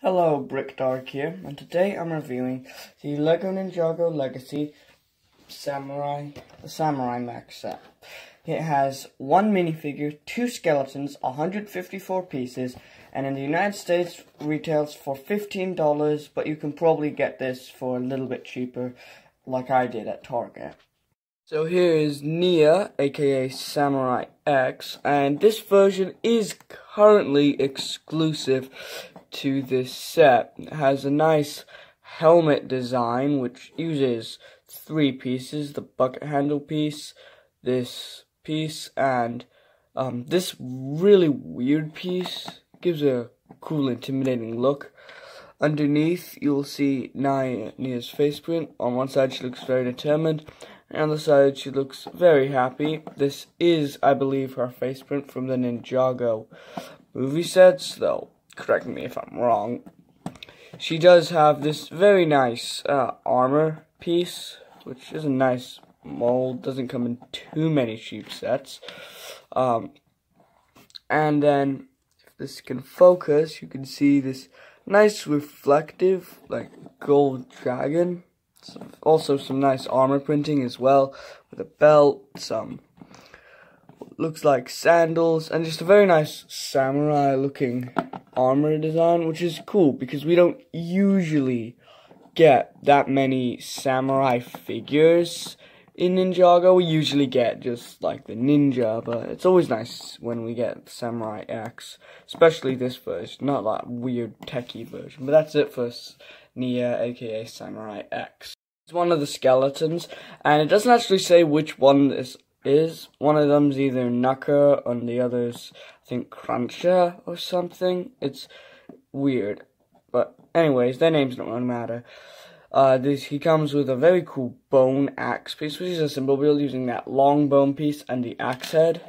Hello, Brickdarg here, and today I'm reviewing the LEGO Ninjago Legacy Samurai, the Samurai Mech set. It has one minifigure, two skeletons, 154 pieces, and in the United States retails for $15, but you can probably get this for a little bit cheaper, like I did at Target. So here is Nya, aka Samurai X, and this version is currently exclusive to this set. It has a nice helmet design which uses three pieces, the bucket handle piece, this piece, and um, this really weird piece gives a cool intimidating look. Underneath, you'll see Nya's face print. On one side, she looks very determined, and on the side, she looks very happy. This is, I believe, her face print from the Ninjago movie sets, though correct me if I'm wrong. She does have this very nice uh, armor piece, which is a nice mold. Doesn't come in too many cheap sets. Um, and then, if this can focus, you can see this nice reflective, like gold dragon. Also some nice armor printing as well, with a belt, some looks like sandals, and just a very nice samurai looking armor design, which is cool because we don't usually get that many samurai figures in Ninjago. We usually get just like the ninja, but it's always nice when we get Samurai X, especially this version, not that weird techie version. But that's it for Nya, aka Samurai X. It's one of the skeletons, and it doesn't actually say which one this is. One of them's either Nuckal and the other's, I think, Kruncher or something. It's weird. But anyways, their names don't really matter. Uh, this, he comes with a very cool bone axe piece, which is a simple build using that long bone piece and the axe head.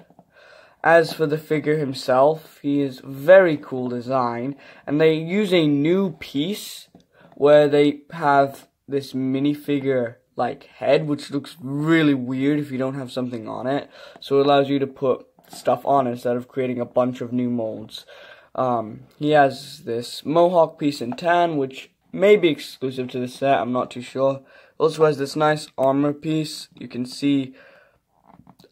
As for the figure himself, he is very cool design, and they use a new piece where they have this minifigure like head, which looks really weird if you don't have something on it. So it allows you to put stuff on instead of creating a bunch of new molds. Um, he has this mohawk piece in tan, which may be exclusive to the set, I'm not too sure. Also has this nice armor piece. You can see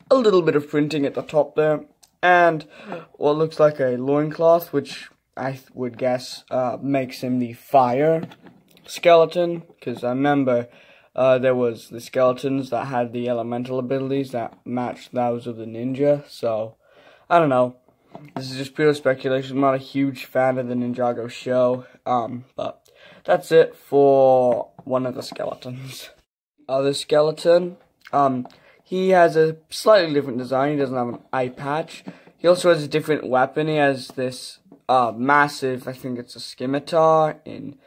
a little bit of printing at the top there. And what looks like a loincloth, which I would guess uh, makes him the fire skeleton. Because I remember uh, there was the skeletons that had the elemental abilities that matched those of the ninja. So, I don't know. This is just pure speculation. I'm not a huge fan of the Ninjago show. Um, but that's it for one of the skeletons. Other skeleton, um, he has a slightly different design. He doesn't have an eye patch. He also has a different weapon. He has this uh, massive, I think it's a scimitar in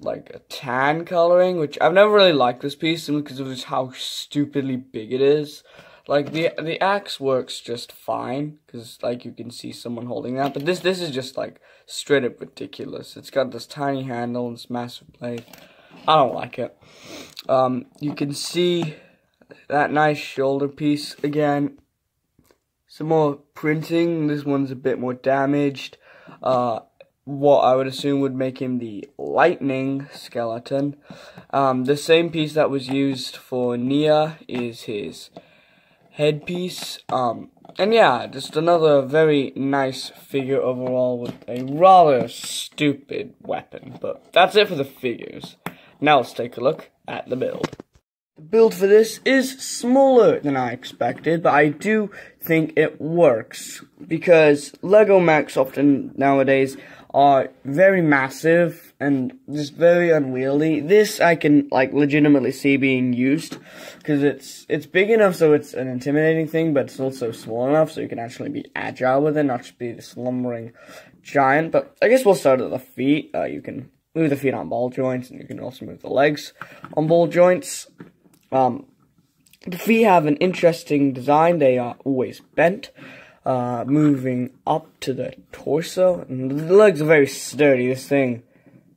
like a tan coloring, which I've never really liked this piece because of just how stupidly big it is. Like the the axe works just fine because like you can see someone holding that, but this this is just like straight up ridiculous. It's got this tiny handle and this massive blade. I don't like it. Um, you can see that nice shoulder piece again. Some more printing. This one's a bit more damaged. Uh, what I would assume would make him the lightning skeleton. Um, the same piece that was used for Nya is his headpiece. Um, and yeah, just another very nice figure overall with a rather stupid weapon. But that's it for the figures. Now let's take a look at the build. The build for this is smaller than I expected, but I do think it works. Because LEGO mechs often nowadays are very massive and just very unwieldy. This I can like legitimately see being used because it's it's big enough so it's an intimidating thing, but it's also small enough so you can actually be agile with it, not just be this lumbering giant. But I guess we'll start at the feet. Uh, you can move the feet on ball joints, and you can also move the legs on ball joints. Um, the feet have an interesting design. They are always bent uh, moving up to the torso. And the legs are very sturdy. This thing,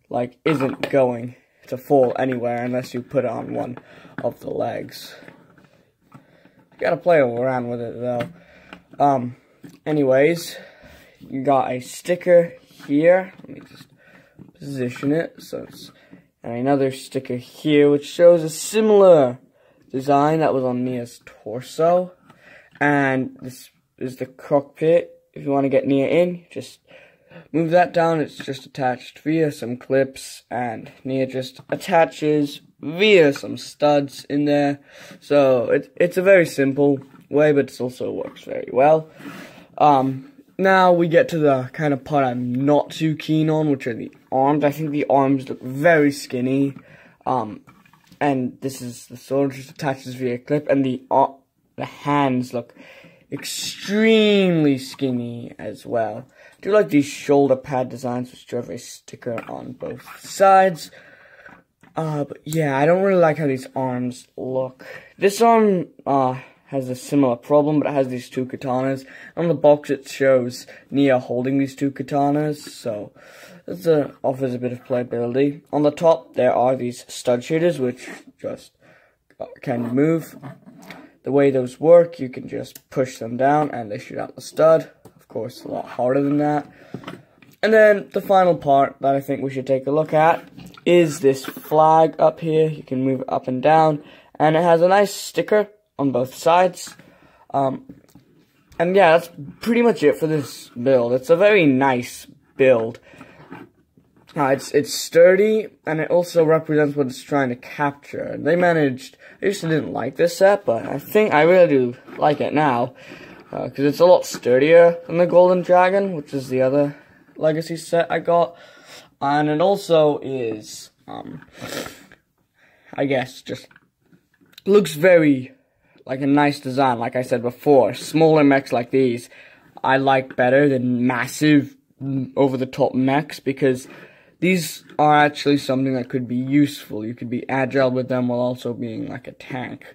like, isn't going to fall anywhere unless you put it on one of the legs. You gotta play around with it, though. Um, anyways, you got a sticker here. Let me just position it. So it's and another sticker here which shows a similar design that was on Nya's torso. And this is the cockpit. If you want to get Nya in, just move that down. It's just attached via some clips and Nya just attaches via some studs in there. So it, it's a very simple way, but it also works very well. Um, now we get to the kind of part I'm not too keen on, which are the arms. I think the arms look very skinny. Um, and this is the sword just attaches via clip, and the uh, the hands look extremely skinny as well. I do like these shoulder pad designs, which do have a sticker on both sides. Uh, but yeah, I don't really like how these arms look. This arm, uh, has a similar problem, but it has these two katanas. On the box, it shows Nya holding these two katanas, so this uh, offers a bit of playability. On the top, there are these stud shooters, which just uh, can move. The way those work, you can just push them down, and they shoot out the stud. Of course, a lot harder than that. And then the final part that I think we should take a look at is this flag up here. You can move it up and down, and it has a nice sticker on both sides. Um, and yeah, that's pretty much it for this build. It's a very nice build. Uh, it's it's sturdy, and it also represents what it's trying to capture. They managed. I used to didn't like this set, but I think I really do like it now because uh, it's a lot sturdier than the Golden Dragon, which is the other Legacy set I got, and it also is, um, I guess, just looks very like a nice design, like I said before. Smaller mechs like these, I like better than massive, mm, over-the-top mechs, because these are actually something that could be useful. You could be agile with them while also being like a tank.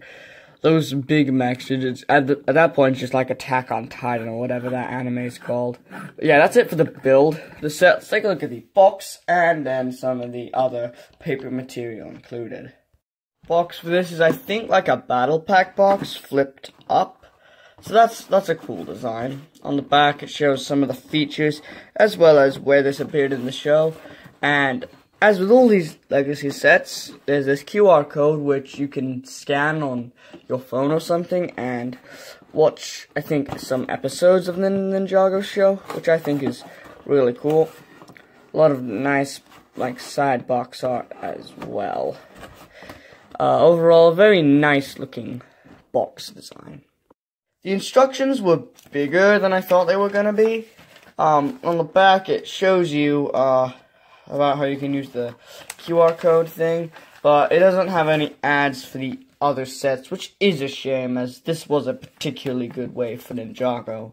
Those big mechs, just, at, the, at that point, it's just like Attack on Titan or whatever that anime is called. But yeah, that's it for the build. The set, let's take a look at the box and then some of the other paper material included box for this is, I think, like a battle pack box flipped up. So that's that's a cool design. On the back, it shows some of the features as well as where this appeared in the show. And as with all these legacy sets, there's this QR code which you can scan on your phone or something and watch, I think, some episodes of the Ninjago show, which I think is really cool. A lot of nice, like, side box art as well. Uh, overall, very nice looking box design. The instructions were bigger than I thought they were going to be. Um, on the back, it shows you uh, about how you can use the QR code thing, but it doesn't have any ads for the other sets, which is a shame, as this was a particularly good way for Ninjago.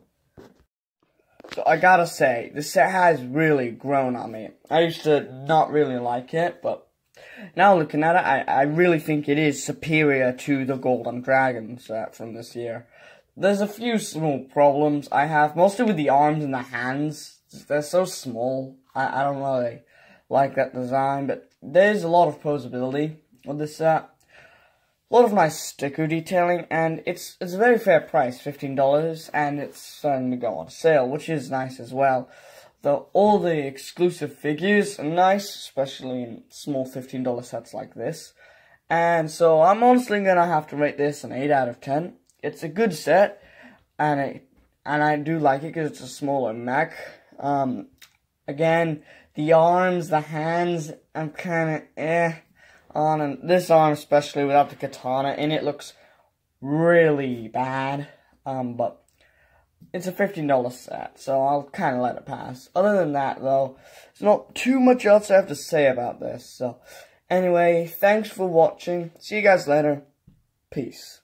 So I gotta say, this set has really grown on me. I used to not really like it, but now looking at it, I, I really think it is superior to the Golden Dragon set from this year. There's a few small problems I have, mostly with the arms and the hands. They're so small. I, I don't really like that design, but there's a lot of posability with this set. A lot of nice sticker detailing, and it's it's a very fair price, $15, and it's starting to go on sale, which is nice as well Though all the exclusive figures are nice, especially in small $15 sets like this. And so I'm honestly gonna have to rate this an 8 out of 10. It's a good set, and I, and I do like it because it's a smaller mech. Um, again, the arms, the hands, I'm kind of eh on, and this arm especially without the katana in it looks really bad. Um, but it's a $15 set, so I'll kind of let it pass. Other than that, though, there's not too much else I have to say about this. So, anyway, thanks for watching. See you guys later. Peace.